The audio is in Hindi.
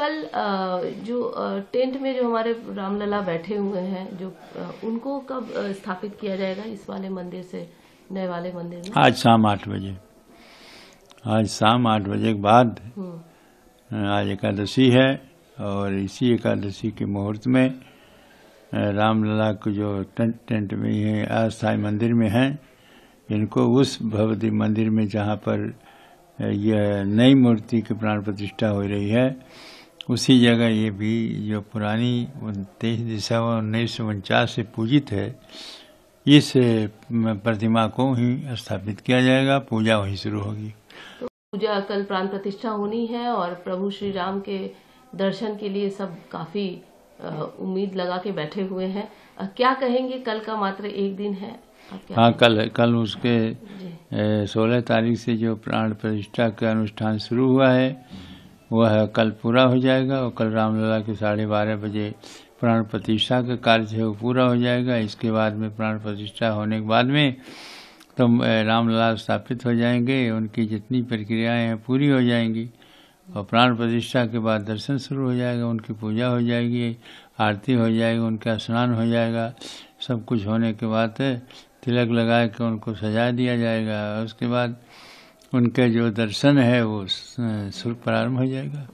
कल जो टेंट में जो हमारे रामलला बैठे हुए हैं जो उनको कब स्थापित किया जाएगा इस वाले मंदिर से नए वाले मंदिर में? आज शाम आठ बजे। आज शाम आठ बजे के बाद हम्म, आज एकादशी है और इसी एकादशी के मुहूर्त में रामलला को जो टेंट टेंट में ये अस्थायी मंदिर में हैं इनको उस भगवती मंदिर में जहाँ पर यह नई मूर्ति की प्राण प्रतिष्ठा हो रही है उसी जगह ये भी जो पुरानी तेईस दिसंबर उन्नीस सौ उनचास से पूजित है इस प्रतिमा को ही स्थापित किया जाएगा पूजा वहीं शुरू होगी। पूजा कल प्राण प्रतिष्ठा होनी है और प्रभु श्री राम के दर्शन के लिए सब काफ़ी उम्मीद लगा के बैठे हुए हैं। क्या कहेंगे कल का मात्र एक दिन है? हाँ कल कल उसके सोलह तारीख से जो प्राण प्रतिष्ठा का अनुष्ठान शुरू हुआ है वह कल पूरा हो जाएगा और कल रामलला के साढ़े बारह बजे प्राण प्रतिष्ठा का कार्य है, वो पूरा हो जाएगा। इसके बाद में प्राण प्रतिष्ठा होने के बाद में तो रामलला स्थापित हो जाएँगे, उनकी जितनी प्रक्रियाएँ हैं पूरी हो जाएँगी और प्राण प्रतिष्ठा के बाद दर्शन शुरू हो जाएगा, उनकी पूजा हो जाएगी, आरती हो जाएगी, उनका स्नान हो जाएगा। सब कुछ होने के बाद तिलक लगा के उनको सजा दिया जाएगा। उसके बाद उनके जो दर्शन है वो प्रारंभ हो जाएगा।